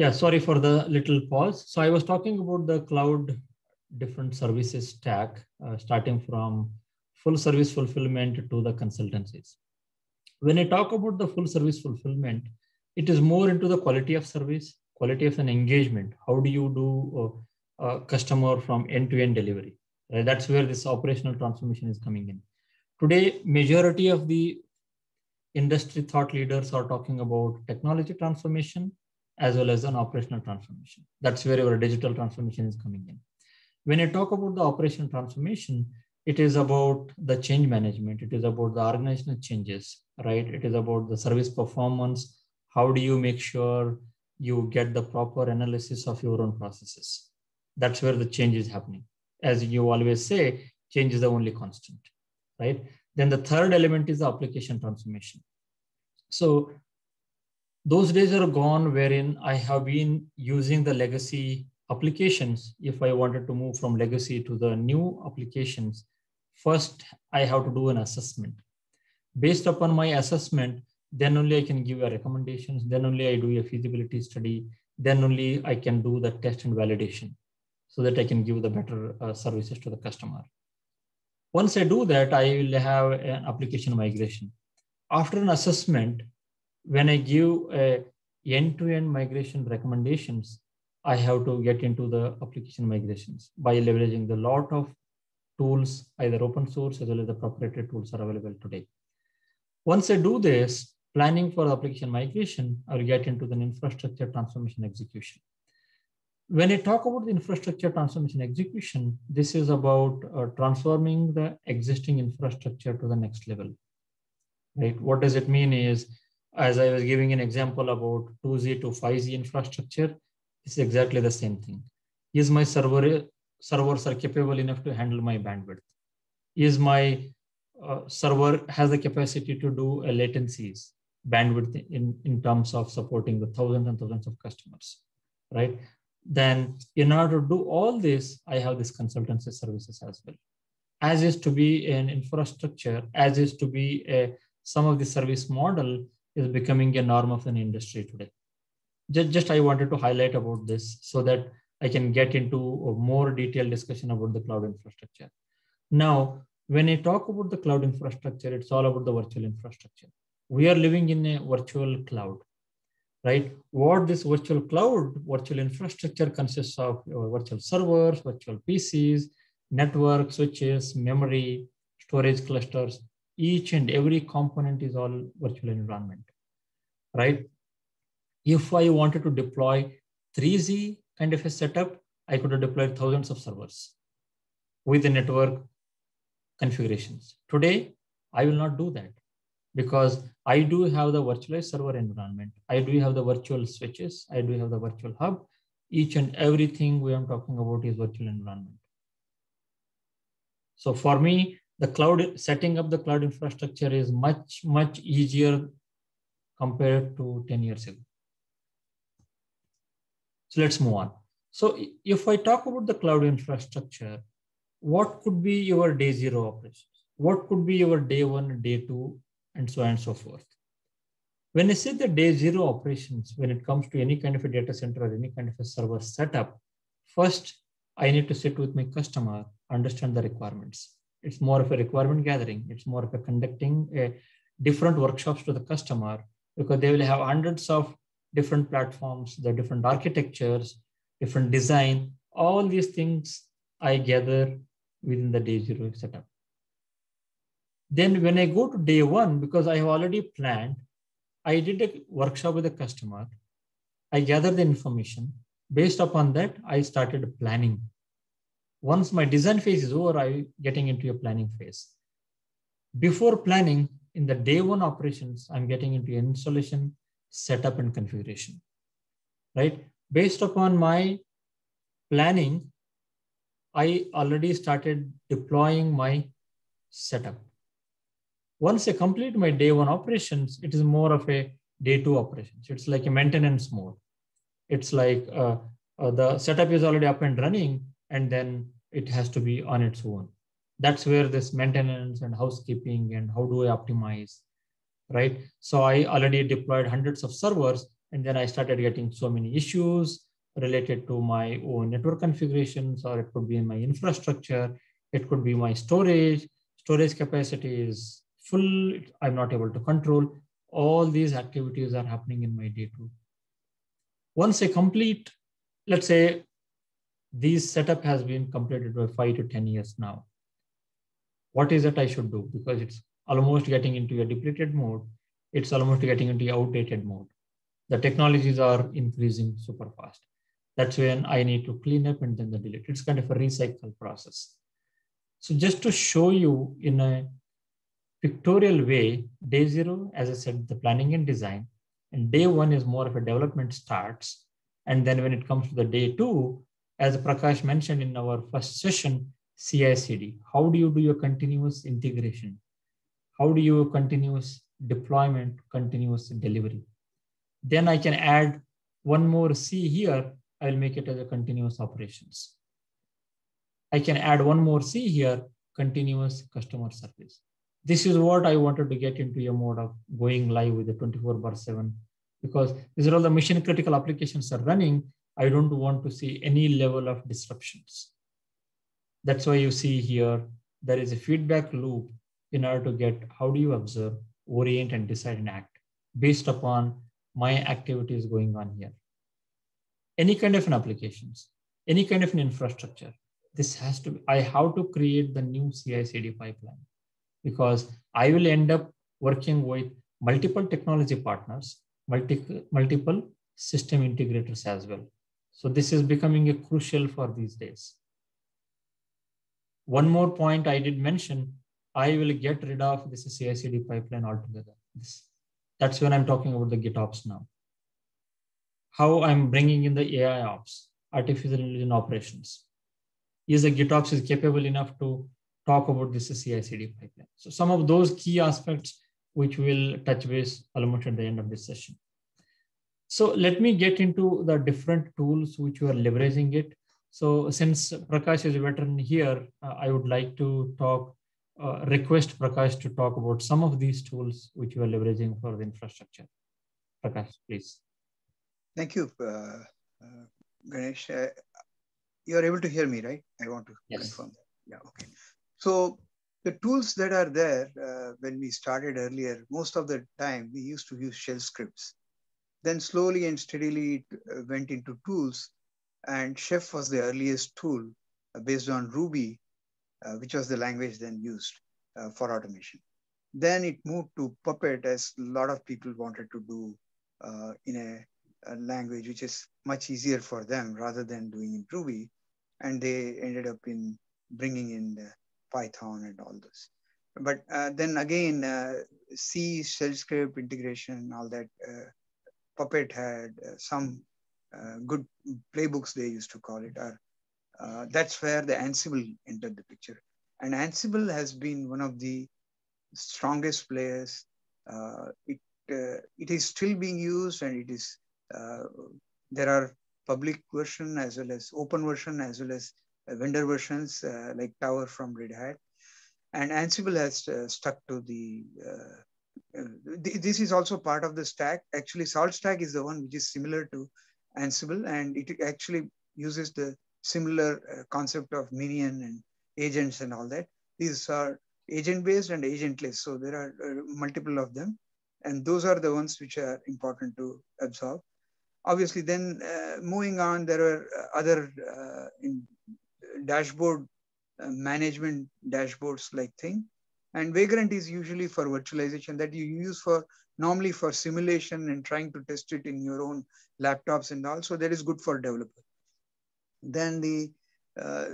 Yeah, sorry for the little pause. So I was talking about the cloud different services stack, uh, starting from full service fulfillment to the consultancies. When I talk about the full service fulfillment, it is more into the quality of service, quality of an engagement. How do you do a, a customer from end-to-end delivery? Right? That's where this operational transformation is coming in. Today, majority of the industry thought leaders are talking about technology transformation as well as an operational transformation. That's where our digital transformation is coming in. When I talk about the operational transformation, it is about the change management. It is about the organizational changes, right? It is about the service performance. How do you make sure you get the proper analysis of your own processes? That's where the change is happening. As you always say, change is the only constant, right? Then the third element is the application transformation. So those days are gone wherein I have been using the legacy applications. If I wanted to move from legacy to the new applications, first I have to do an assessment. Based upon my assessment, then only I can give a recommendations, then only I do a feasibility study, then only I can do the test and validation so that I can give the better uh, services to the customer. Once I do that, I will have an application migration. After an assessment, when I give a end-to-end migration recommendations, I have to get into the application migrations by leveraging the lot of tools, either open source as well as the proprietary tools are available today. Once I do this, planning for application migration, I will get into the infrastructure transformation execution. When I talk about the infrastructure transformation execution, this is about uh, transforming the existing infrastructure to the next level. Right? What does it mean is as I was giving an example about 2G to 5G infrastructure, it's exactly the same thing. Is my server servers are capable enough to handle my bandwidth? Is my uh, server has the capacity to do a latencies bandwidth in, in terms of supporting the thousands and thousands of customers, right? Then in order to do all this, I have this consultancy services as well. As is to be an infrastructure, as is to be a some of the service model is becoming a norm of an industry today. Just, just I wanted to highlight about this so that I can get into a more detailed discussion about the cloud infrastructure. Now, when I talk about the cloud infrastructure, it's all about the virtual infrastructure. We are living in a virtual cloud, right? What this virtual cloud, virtual infrastructure consists of uh, virtual servers, virtual PCs, network switches, memory, storage clusters, each and every component is all virtual environment, right? If I wanted to deploy 3G kind of a setup, I could have deployed thousands of servers with the network configurations. Today, I will not do that because I do have the virtualized server environment. I do have the virtual switches. I do have the virtual hub. Each and everything we are talking about is virtual environment. So for me, the cloud setting up the cloud infrastructure is much much easier compared to 10 years ago. So let's move on. So if i talk about the cloud infrastructure what could be your day zero operations? What could be your day one day two and so on and so forth? When i say the day zero operations when it comes to any kind of a data center or any kind of a server setup first i need to sit with my customer understand the requirements. It's more of a requirement gathering. It's more of a conducting a different workshops to the customer because they will have hundreds of different platforms, the different architectures, different design, all these things I gather within the day zero setup. Then when I go to day one, because I have already planned, I did a workshop with the customer. I gathered the information. Based upon that, I started planning once my design phase is over, I'm getting into a planning phase. Before planning, in the day one operations, I'm getting into installation, setup, and configuration. Right? Based upon my planning, I already started deploying my setup. Once I complete my day one operations, it is more of a day two operations. It's like a maintenance mode. It's like uh, uh, the setup is already up and running and then it has to be on its own. That's where this maintenance and housekeeping and how do I optimize, right? So I already deployed hundreds of servers. And then I started getting so many issues related to my own network configurations, or it could be in my infrastructure, it could be my storage, storage capacity is full, I'm not able to control. All these activities are happening in my day two. Once a complete, let's say this setup has been completed by five to 10 years now. What is it I should do? Because it's almost getting into a depleted mode. It's almost getting into outdated mode. The technologies are increasing super fast. That's when I need to clean up and then the delete. It's kind of a recycle process. So just to show you in a pictorial way, day zero, as I said, the planning and design, and day one is more of a development starts. And then when it comes to the day two, as Prakash mentioned in our first session, CI/CD. How do you do your continuous integration? How do you continuous deployment, continuous delivery? Then I can add one more C here. I'll make it as a continuous operations. I can add one more C here, continuous customer service. This is what I wanted to get into a mode of going live with the 24 bar 7 because these are all the mission critical applications are running I don't want to see any level of disruptions. That's why you see here, there is a feedback loop in order to get how do you observe, orient, and decide and act based upon my activities going on here. Any kind of an applications, any kind of an infrastructure, this has to, be, I have to create the new CI CD pipeline because I will end up working with multiple technology partners, multi, multiple system integrators as well. So this is becoming a crucial for these days. One more point I did mention, I will get rid of this CI/CD pipeline altogether. This, that's when I'm talking about the GitOps now. How I'm bringing in the AI ops, artificial intelligence operations. Is the GitOps is capable enough to talk about this CI/CD pipeline? So some of those key aspects which we'll touch base almost at the end of this session. So let me get into the different tools which you are leveraging it. So since Prakash is a veteran here, uh, I would like to talk, uh, request Prakash to talk about some of these tools which you are leveraging for the infrastructure. Prakash, please. Thank you, uh, uh Ganesh. Uh, you are able to hear me, right? I want to yes. confirm that. Yeah, okay. So the tools that are there, uh, when we started earlier, most of the time we used to use shell scripts. Then slowly and steadily it went into tools and Chef was the earliest tool uh, based on Ruby, uh, which was the language then used uh, for automation. Then it moved to Puppet as a lot of people wanted to do uh, in a, a, language which is much easier for them rather than doing in Ruby. And they ended up in bringing in Python and all this. But uh, then again, C, shell script integration, all that Puppet had uh, some uh, good playbooks, they used to call it. Or, uh, that's where the Ansible entered the picture. And Ansible has been one of the strongest players. it, it is still being used and it is, there are public version as well as open version as well as vendor versions uh, like Tower from Red Hat. And Ansible has uh, stuck to the uh, uh, this is also part of the stack. Actually, Salt Stack is the one which is similar to Ansible, and it actually uses the similar uh, concept of minion and agents and all that. These are agent-based and agentless, so there are uh, multiple of them, and those are the ones which are important to absorb. Obviously, then uh, moving on, there are uh, other uh, dashboard management dashboards like thing and Vagrant is usually for virtualization that you use for normally for simulation and trying to test it in your own laptops and all. So that is good for developer. Then the uh,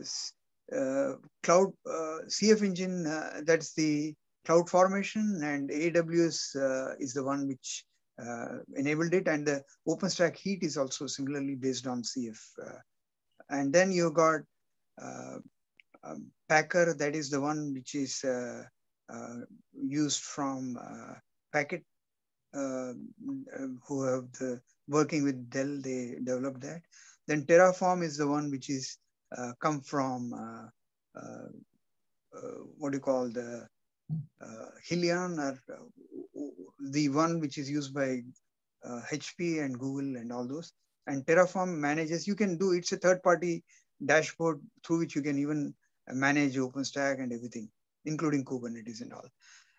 uh, cloud uh, CF engine, uh, that's the cloud formation and AWS uh, is the one which uh, enabled it. And the OpenStack Heat is also similarly based on CF. and then you got um, Packer, that is the one which is uh, used from uh, Packet, uh, who have the working with Dell, they developed that. Then Terraform is the one which is come from what do you call the uh, Hyliion or uh, the one which is used by HP and Google and all those. And Terraform manages, you can do, it's a third party dashboard through which you can even manage OpenStack and everything, including Kubernetes and all.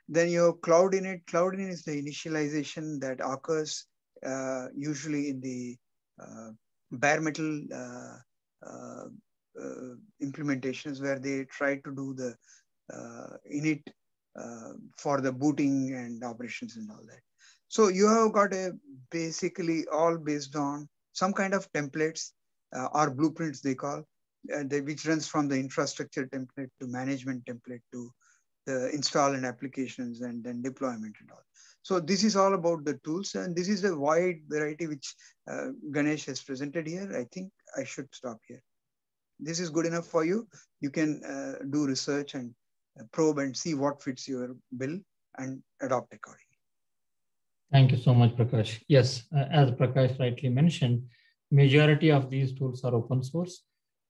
Then your Cloud Init, Cloud Init is the initialization that occurs uh, usually in the uh, bare metal uh, uh, uh implementations where they try to do the uh, init for the booting and operations and all that. So you have got a basically all based on some kind of templates or blueprints they call, they, which runs from the infrastructure template to management template to the install and applications and then deployment and all. So this is all about the tools and this is a wide variety which uh, Ganesh has presented here. I think I should stop here. This is good enough for you. You can uh, do research and uh, probe and see what fits your bill and adopt accordingly. Thank you so much, Prakash. Yes, uh, as Prakash rightly mentioned, majority of these tools are open source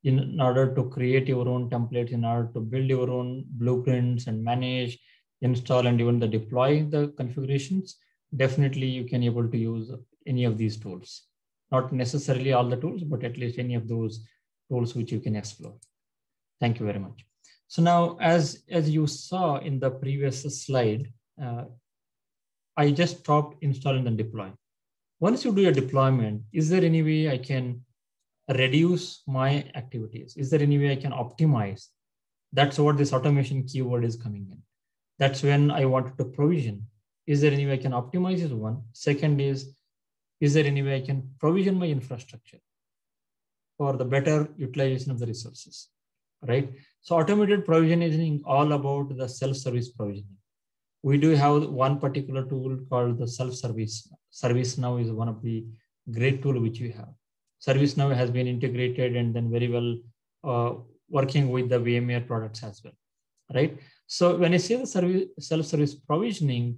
in order to create your own templates, in order to build your own blueprints and manage, install, and even the deploy the configurations, definitely you can able to use any of these tools. Not necessarily all the tools, but at least any of those tools which you can explore. Thank you very much. So now, as, as you saw in the previous slide, uh, I just stopped installing and deploying. Once you do your deployment, is there any way I can reduce my activities? Is there any way I can optimize? That's what this automation keyword is coming in. That's when I wanted to provision. Is there any way I can optimize is one. Second is, is there any way I can provision my infrastructure for the better utilization of the resources, right? So automated provisioning is all about the self-service provisioning. We do have one particular tool called the self-service. ServiceNow is one of the great tool which we have. ServiceNow has been integrated and then very well uh, working with the VMware products as well, right? So when I say the service, self-service provisioning,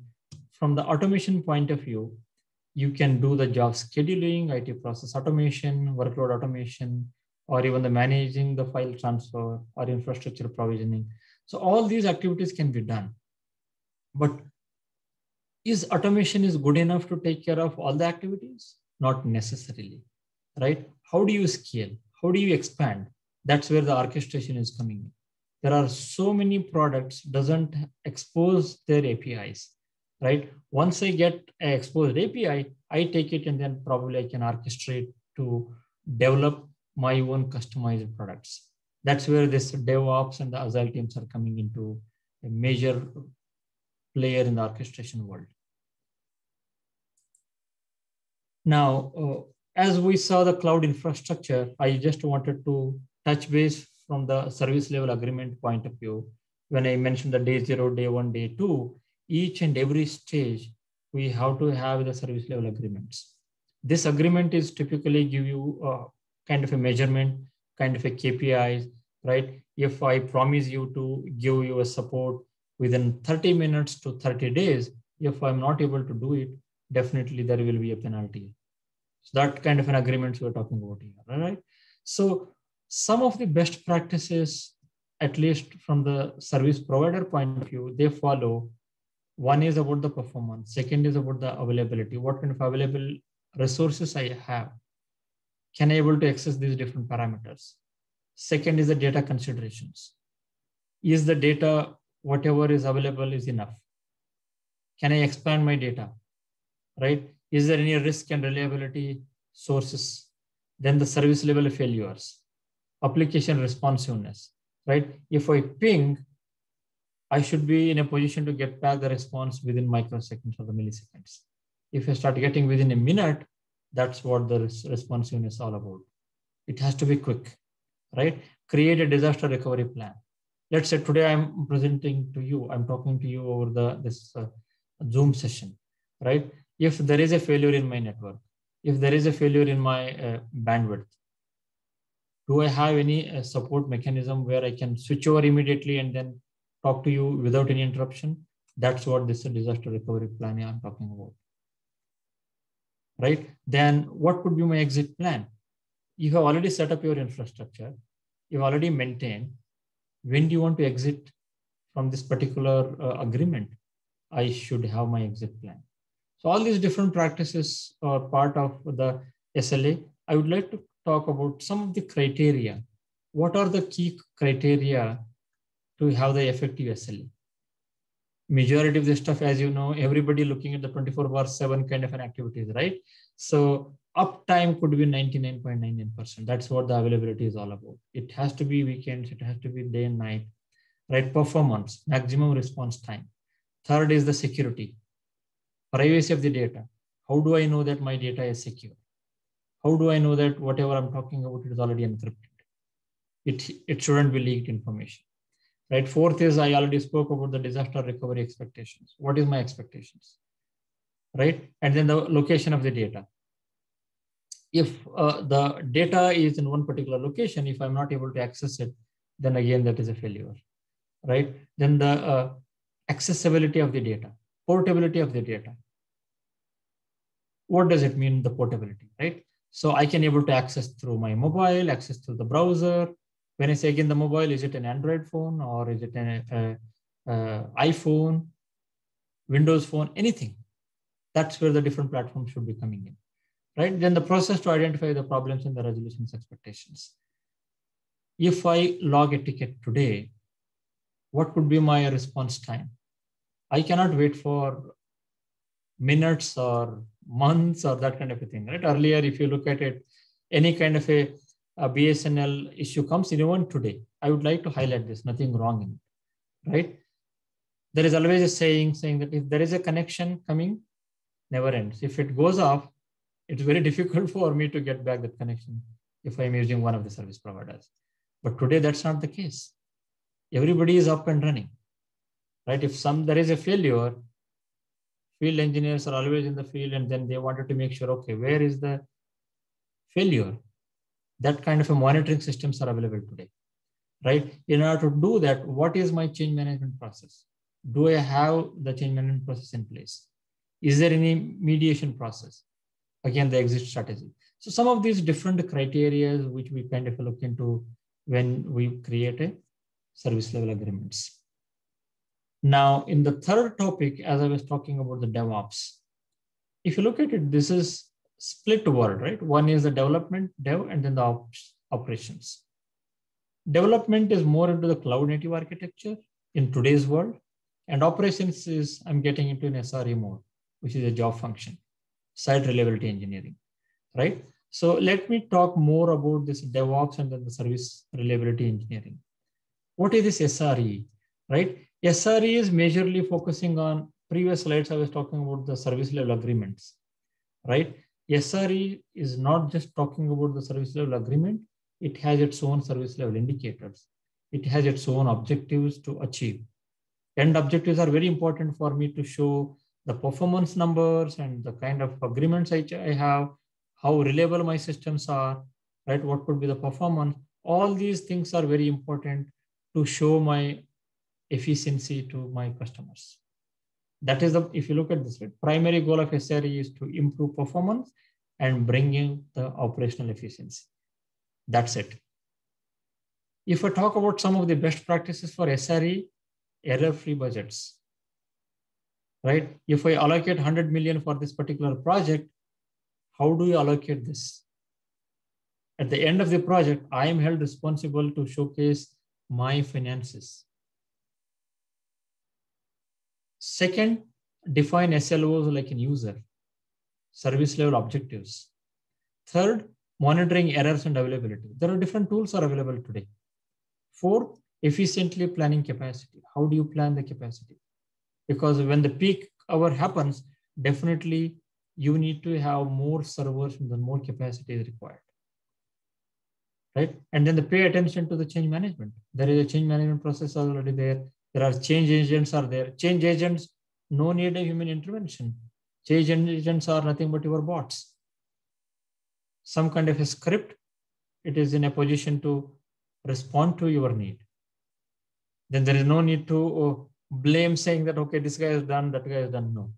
from the automation point of view, you can do the job scheduling, IT process automation, workload automation, or even the managing the file transfer or infrastructure provisioning. So all these activities can be done. But is automation is good enough to take care of all the activities? Not necessarily right? How do you scale? How do you expand? That's where the orchestration is coming in. There are so many products doesn't expose their APIs, right? Once I get an exposed API, I take it and then probably I can orchestrate to develop my own customized products. That's where this DevOps and the Agile teams are coming into a major player in the orchestration world. Now, uh, as we saw the cloud infrastructure, I just wanted to touch base from the service level agreement point of view. When I mentioned the day zero, day one, day two, each and every stage, we have to have the service level agreements. This agreement is typically give you a kind of a measurement, kind of a KPIs, right? If I promise you to give you a support within 30 minutes to 30 days, if I'm not able to do it, definitely there will be a penalty. So that kind of an agreement we're talking about here, right? So some of the best practices, at least from the service provider point of view, they follow. One is about the performance. Second is about the availability. What kind of available resources I have? Can I able to access these different parameters? Second is the data considerations. Is the data, whatever is available is enough? Can I expand my data? Right? Is there any risk and reliability sources? Then the service level failures, application responsiveness, right? If I ping, I should be in a position to get back the response within microseconds or the milliseconds. If I start getting within a minute, that's what the responsiveness is all about. It has to be quick, right? Create a disaster recovery plan. Let's say today I'm presenting to you, I'm talking to you over the this uh, Zoom session, right? If there is a failure in my network, if there is a failure in my uh, bandwidth, do I have any uh, support mechanism where I can switch over immediately and then talk to you without any interruption? That's what this disaster recovery plan I'm talking about. Right? Then what would be my exit plan? You have already set up your infrastructure. You've already maintained. When do you want to exit from this particular uh, agreement? I should have my exit plan. So all these different practices are part of the SLA. I would like to talk about some of the criteria. What are the key criteria to have the effective SLA? Majority of the stuff, as you know, everybody looking at the 24 bar 7 kind of an activities, right? So uptime could be 99.99%. That's what the availability is all about. It has to be weekends, it has to be day and night, right? Performance, maximum response time. Third is the security, privacy of the data. How do I know that my data is secure? How do I know that whatever I'm talking about is already encrypted? It, it shouldn't be leaked information, right? Fourth is I already spoke about the disaster recovery expectations. What is my expectations, right? And then the location of the data. If uh, the data is in one particular location, if I'm not able to access it, then again, that is a failure, right? Then the uh, accessibility of the data, portability of the data. What does it mean, the portability, right? So I can able to access through my mobile, access through the browser. When I say again the mobile, is it an Android phone or is it an uh, uh, iPhone, Windows phone, anything? That's where the different platforms should be coming in, right? Then the process to identify the problems and the resolutions expectations. If I log a ticket today, what could be my response time? I cannot wait for minutes or months or that kind of a thing, right? Earlier, if you look at it, any kind of a, a BSNL issue comes in even today. I would like to highlight this, nothing wrong in it, right? There is always a saying saying that if there is a connection coming, never ends. If it goes off, it's very difficult for me to get back that connection if I'm using one of the service providers. But today, that's not the case. Everybody is up and running, right? If some there is a failure, field engineers are always in the field and then they wanted to make sure, okay, where is the failure? That kind of a monitoring systems are available today, right? In order to do that, what is my change management process? Do I have the change management process in place? Is there any mediation process? Again, the exit strategy. So some of these different criteria which we kind of look into when we create a service level agreements. Now, in the third topic, as I was talking about the DevOps, if you look at it, this is split world, right? One is the development, dev, and then the operations. Development is more into the cloud native architecture in today's world, and operations is I'm getting into an SRE mode, which is a job function, site reliability engineering, right? So let me talk more about this DevOps and then the service reliability engineering. What is this SRE, right? SRE is majorly focusing on previous slides. I was talking about the service level agreements, right? SRE is not just talking about the service level agreement. It has its own service level indicators. It has its own objectives to achieve. End objectives are very important for me to show the performance numbers and the kind of agreements I, I have, how reliable my systems are, right? What could be the performance? All these things are very important to show my efficiency to my customers. That is the, if you look at this, right, primary goal of SRE is to improve performance and bringing the operational efficiency. That's it. If I talk about some of the best practices for SRE, error-free budgets, right? If I allocate 100 million for this particular project, how do you allocate this? At the end of the project, I am held responsible to showcase my finances. Second, define SLOs like an user, service level objectives. Third, monitoring errors and availability. There are different tools are available today. Fourth, efficiently planning capacity. How do you plan the capacity? Because when the peak hour happens, definitely you need to have more servers and then more capacity is required. Right? And then the pay attention to the change management. There is a change management process already there. There are change agents are there. Change agents, no need a human intervention. Change agents are nothing but your bots. Some kind of a script, it is in a position to respond to your need. Then there is no need to uh, blame saying that, okay, this guy has done, that guy has done. No.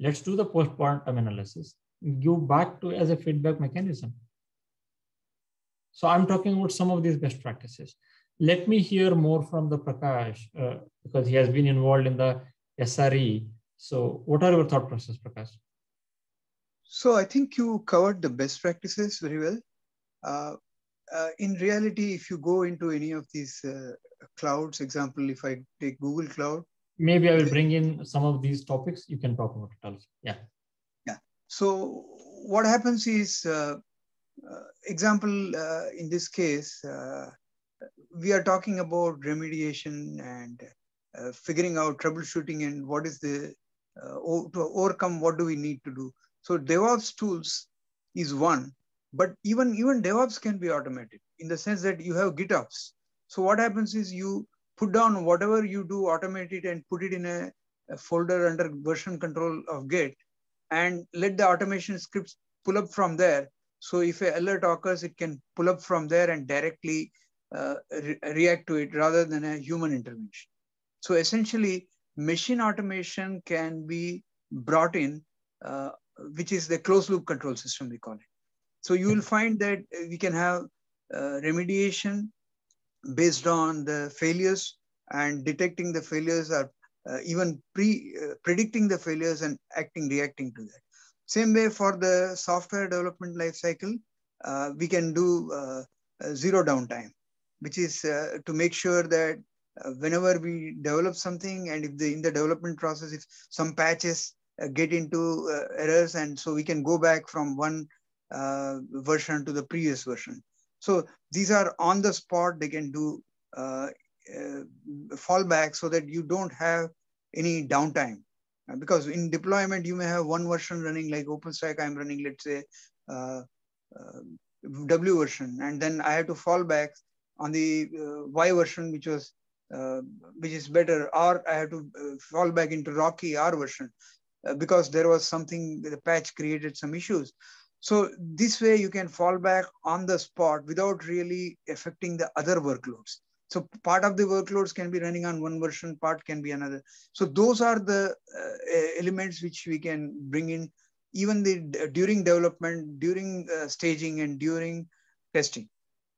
Let's do the post-mortem analysis. Give back to as a feedback mechanism. So I'm talking about some of these best practices. Let me hear more from the Prakash uh, because he has been involved in the SRE. So what are your thought process, Prakash? so I think you covered the best practices very well. Uh, uh, in reality, if you go into any of these uh, clouds, example, if I take Google Cloud. Maybe I will bring in some of these topics. You can talk about it also. Yeah. Yeah. So what happens is, uh, uh, example, uh, in this case, we are talking about remediation and figuring out troubleshooting and what is the, to overcome, what do we need to do. So DevOps tools is one, but even, even DevOps can be automated in the sense that you have GitOps. So what happens is you put down whatever you do, automate it and put it in a, a folder under version control of Git and let the automation scripts pull up from there. So if a alert occurs, it can pull up from there and directly uh, re react to it rather than a human intervention. So essentially, machine automation can be brought in, uh, which is the closed loop control system, we call it. So you will find that we can have uh, remediation based on the failures and detecting the failures or uh, even pre uh, predicting the failures and acting reacting to that same way for the software development lifecycle, uh, we can do uh, zero downtime, which is uh, to make sure that uh, whenever we develop something and if the, in the development process, if some patches uh, get into errors and so we can go back from one version to the previous version. So these are on the spot, they can do fallback so that you don't have any downtime because in deployment, you may have one version running like OpenStack, I'm running, let's say, uh, uh, W version, and then I have to fall back on the uh, Y version, which was uh, which is better, or I have to uh, fall back into Rocky R version because there was something the patch created some issues. So this way you can fall back on the spot without really affecting the other workloads. So part of the workloads can be running on one version, part can be another. So those are the uh, elements which we can bring in even the during development, during uh, staging and during testing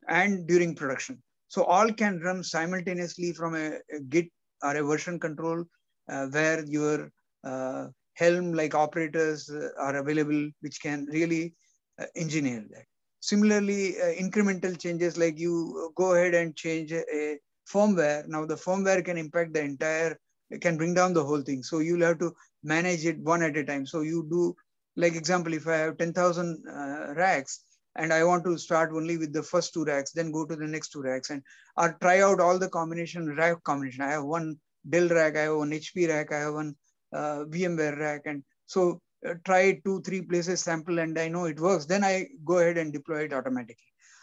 and during production. So all can run simultaneously from a, a Git or a version control uh, where your uh, Helm like operators uh, are available, which can really uh, engineer that. Similarly, uh, incremental changes like you go ahead and change a firmware. Now the firmware can impact the entire, it can bring down the whole thing. So you'll have to manage it one at a time. So you do, like example, if I have 10,000 uh, racks, and I want to start only with the first two racks, then go to the next two racks and or try out all the combination rack combination. I have one Dell rack, I have one HP rack, I have one uh, VMware rack. And so uh, try two, three places, sample, and I know it works, then I go ahead and deploy it automatically.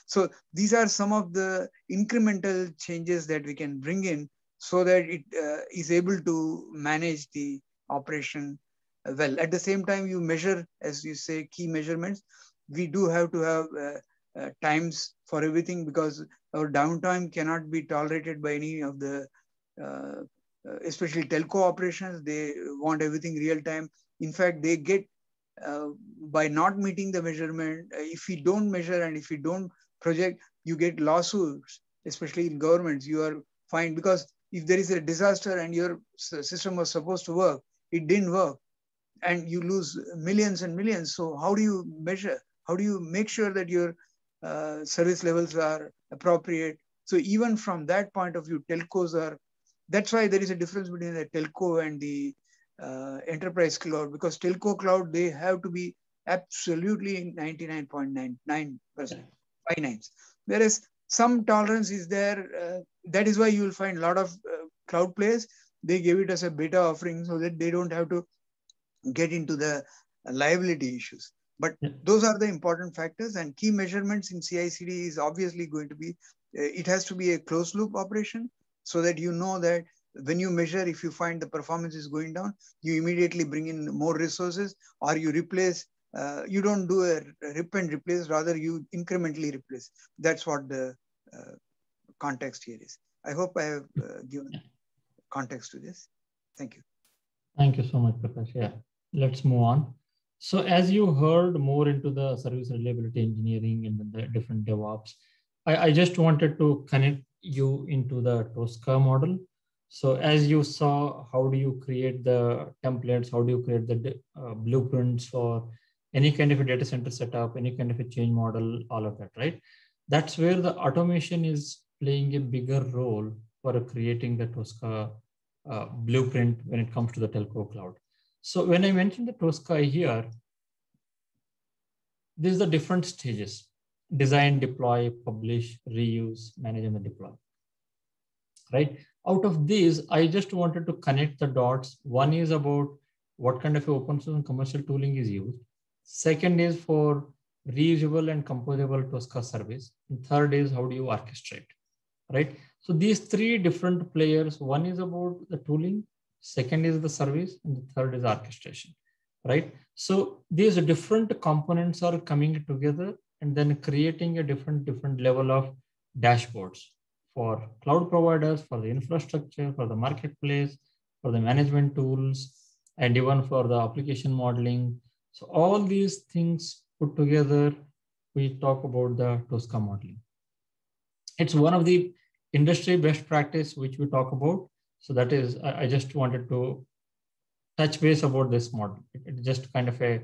So these are some of the incremental changes that we can bring in so that it uh, is able to manage the operation well. At the same time, you measure, as you say, key measurements. We do have to have uh, uh, times for everything because our downtime cannot be tolerated by any of the, uh, uh, especially telco operations. They want everything real time in fact, they get by not meeting the measurement, if we don't measure and if we don't project, you get lawsuits, especially in governments. You are fined because if there is a disaster and your system was supposed to work, it didn't work, and you lose millions and millions. So how do you measure? How do you make sure that your uh, service levels are appropriate? So even from that point of view, telcos are. That's why there is a difference between the telco and the uh, enterprise cloud because telco cloud they have to be absolutely 99.99 percent finance whereas some tolerance is there uh, that is why you will find a lot of uh, cloud players they give it as a beta offering so that they don't have to get into the liability issues but yeah. those are the important factors and key measurements in CI/CD is obviously going to be uh, it has to be a closed loop operation so that you know that when you measure, if you find the performance is going down, you immediately bring in more resources or you replace, uh, you don't do a rip and replace, rather you incrementally replace. That's what the uh, context here is. I hope I have uh, given context to this. Thank you. Thank you so much, Prakash. Yeah, let's move on. So as you heard more into the service reliability engineering and the different DevOps, I, I just wanted to connect you into the Tosca model so as you saw, how do you create the templates? How do you create the uh, blueprints for any kind of a data center setup, any kind of a change model, all of that, right? That's where the automation is playing a bigger role for creating the Tosca uh, blueprint when it comes to the telco cloud. So when I mentioned the Tosca here, these are different stages, design, deploy, publish, reuse, manage, and deploy, right? Out of these, I just wanted to connect the dots. One is about what kind of open source and commercial tooling is used. Second is for reusable and composable Tosca service. And third is how do you orchestrate, right? So these three different players, one is about the tooling, second is the service, and the third is orchestration, right? So these different components are coming together and then creating a different, different level of dashboards for cloud providers, for the infrastructure, for the marketplace, for the management tools, and even for the application modeling. So all these things put together, we talk about the Tosca modeling. It's one of the industry best practice which we talk about. So that is, I, just wanted to touch base about this model. It's just kind of a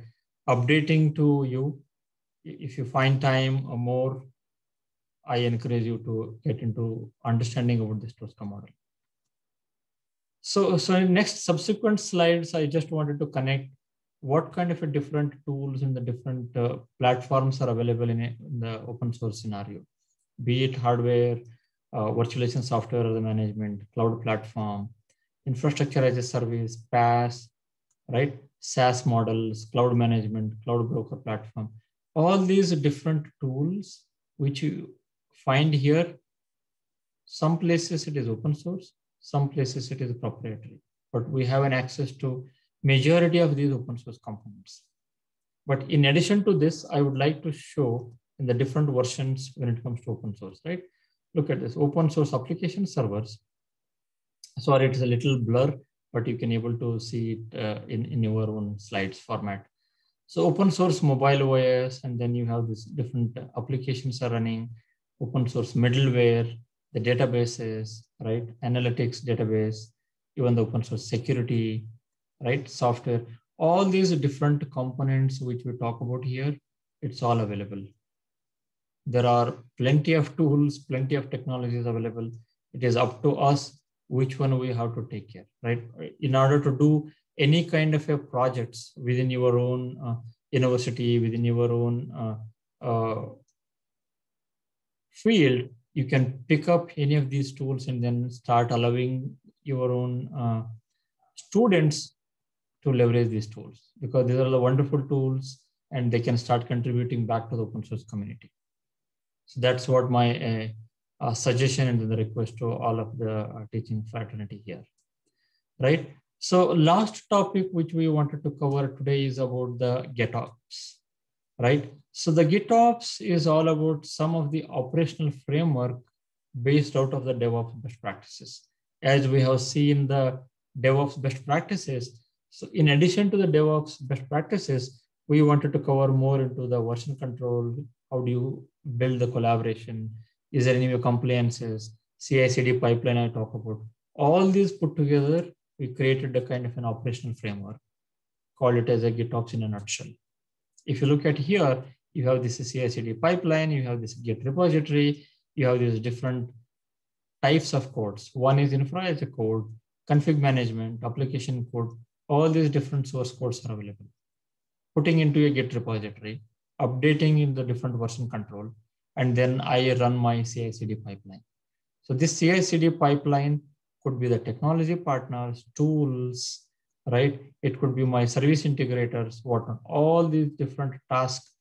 updating to you. If you find time or more, I encourage you to get into understanding about this Tosca model. So, so in next subsequent slides, I just wanted to connect what kind of a different tools and the different uh, platforms are available in, a, in, the open source scenario, be it hardware, Uh, virtualization software as a management, cloud platform, infrastructure as a service, PaaS, right? SaaS models, cloud management, cloud broker platform, all these different tools which you find here. Some places it is open source, some places it is proprietary, but we have an access to majority of these open source components. But in addition to this, I would like to show in the different versions when it comes to open source, right? Look at this open source application servers. Sorry, it's a little blur, but you can able to see it uh, in, in your own slides format. So open source mobile OS, and then you have this different applications are running, open source middleware, the databases, right? Analytics database, even the open source security, right? Software, all these different components which we talk about here, it's all available. There are plenty of tools, plenty of technologies available. It is up to us which one we have to take care, right? In order to do any kind of a projects within your own uh, university, within your own uh, uh, field, you can pick up any of these tools and then start allowing your own uh, students to leverage these tools because these are the wonderful tools and they can start contributing back to the open source community. So that's what my uh, uh, suggestion and the request to all of the uh, teaching fraternity here, right? So last topic which we wanted to cover today is about the GitOps, right? So the GitOps is all about some of the operational framework based out of the DevOps best practices. As we have seen the DevOps best practices, so in addition to the DevOps best practices, we wanted to cover more into the version control. How do you build the collaboration? Is there any new compliances? CI/CD pipeline I talk about. All these put together, we created a kind of an operational framework. Call it as a GitOps in a nutshell. If you look at here, you have this CI/CD pipeline, you have this Git repository, you have these different types of codes. One is infra as a code, config management, application code, all these different source codes are available. Putting into a Git repository, updating in the different version control, and then I run my CI/CD pipeline. So this CI/CD pipeline could be the technology partners, tools, right? It could be my service integrators, whatnot. All these different tasks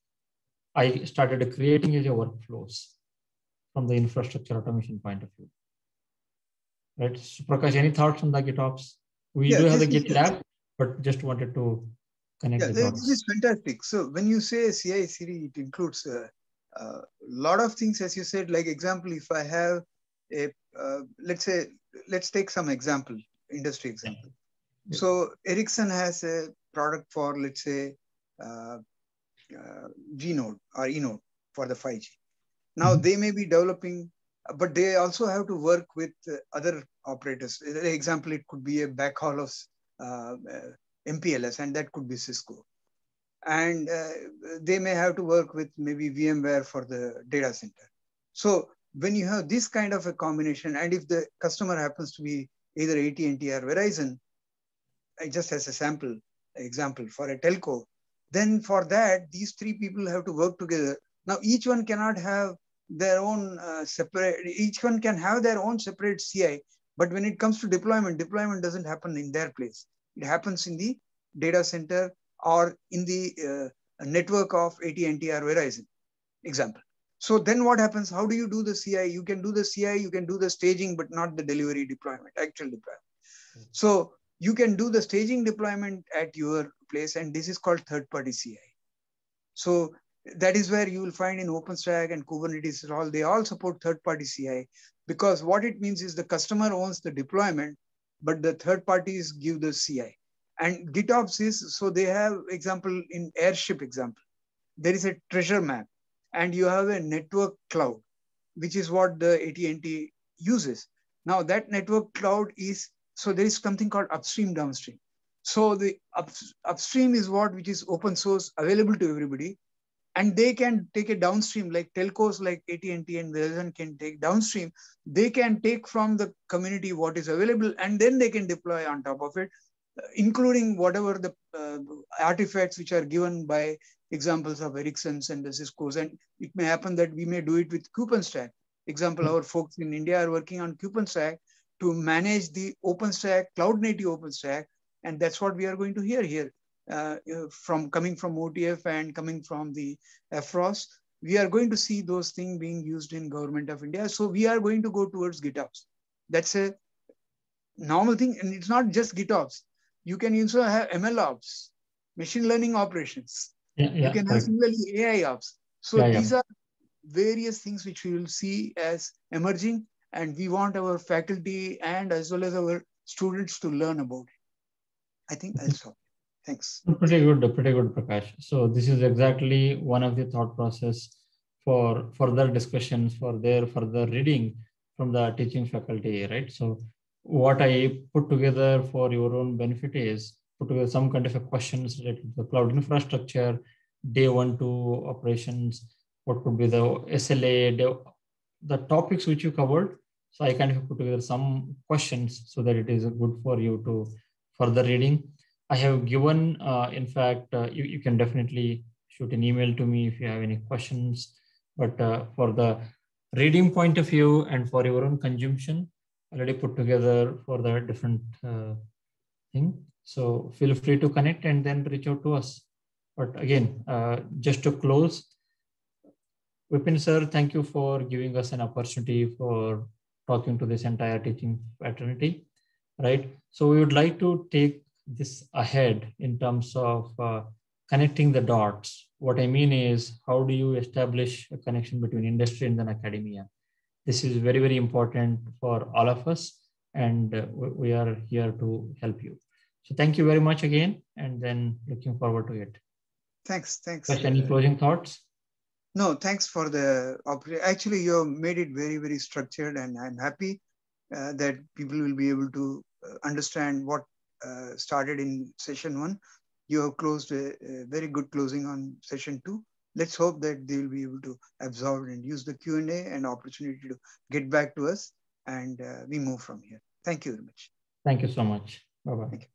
I started creating as a workflows from the infrastructure automation point of view. Right. So Prakash, any thoughts on the GitOps? We yeah, do have the GitLab, but just wanted to connect yeah, the This is fantastic. So when you say CI CD, it includes a, a, lot of things, as you said. Like example, if I have a uh, let's say let's take some example, industry example. Yeah. So Ericsson has a product for let's say uh, uh, G node or E node for the 5G. Now mm-hmm. they may be developing, but they also have to work with other operators. Example, it could be a backhaul of uh, MPLS, and that could be Cisco. and uh, they may have to work with maybe VMware for the data center. So when you have this kind of a combination, and if the customer happens to be either AT&T or Verizon, just as a sample example for a telco, then for that, these three people have to work together. Now, each one cannot have their own uh, separate, each one can have their own separate CI, but when it comes to deployment, deployment doesn't happen in their place. It happens in the data center or in the uh, network of AT&T or Verizon, example. So then what happens? How do you do the CI? You can do the CI, you can do the staging, but not the delivery deployment, actual deployment. Mm-hmm. So you can do the staging deployment at your place, and this is called third-party CI. So that is where you will find in OpenStack and Kubernetes all, they all support third-party CI because what it means is the customer owns the deployment, but the third parties give the CI. And GitOps is, so they have example in Airship example, there is a treasure map and you have a network cloud, which is what the AT&T uses. Now that network cloud is, so there is something called upstream, downstream. So the up, upstream is what, which is open source, available to everybody. And they can take a downstream, like telcos like AT&T and Verizon can take downstream. They can take from the community what is available, and then they can deploy on top of it, including whatever the uh, artifacts which are given by examples of Ericsson's and the Cisco's. And it may happen that we may do it with KubeOpenStack. Example, mm -hmm. our folks in India are working on KubeOpenStack to manage the OpenStack, cloud native OpenStack. And that's what we are going to hear here Uh, uh, from coming from OTF and coming from the FROS. We are going to see those things being used in government of India. So we are going to go towards GitOps. That's a normal thing. And it's not just GitOps. You can also have MLOps, machine learning operations. Yeah, yeah, you can have similarly AI ops. So yeah, these are various things which we will see as emerging, and we want our faculty and as well as our students to learn about it. I think I'll stop. Thanks. Pretty good, pretty good, Prakash. So this is exactly one of the thought process for further discussions, for their further reading from the teaching faculty, right? So what I put together for your own benefit is put together some kind of a questions related to the cloud infrastructure, day one to operations, what could be the SLA, the topics which you covered. So I kind of put together some questions so that it is good for you to further reading. I have given, uh, in fact, uh, you, you can definitely shoot an email to me if you have any questions. But uh, for the reading point of view and for your own consumption, already put together for the different uh, thing. So feel free to connect and then reach out to us. But again, uh, just to close, Vipin sir, thank you for giving us an opportunity for talking to this entire teaching fraternity, right? So we would like to take this ahead in terms of uh, connecting the dots. What I mean is, how do you establish a connection between industry and then academia? This is very, very important for all of us, and uh, we are here to help you. So thank you very much again, and then looking forward to it. Thanks. Thanks. any closing thoughts? No, thanks for the Actually, you made it very, very structured, and I'm happy uh, that people will be able to uh, understand what uh, started in session one. You have closed a, a, very good closing on session two. Let's hope that they will be able to absorb and use the Q&A and opportunity to get back to us, and uh, we move from here. Thank you very much. Thank you so much. Bye-bye.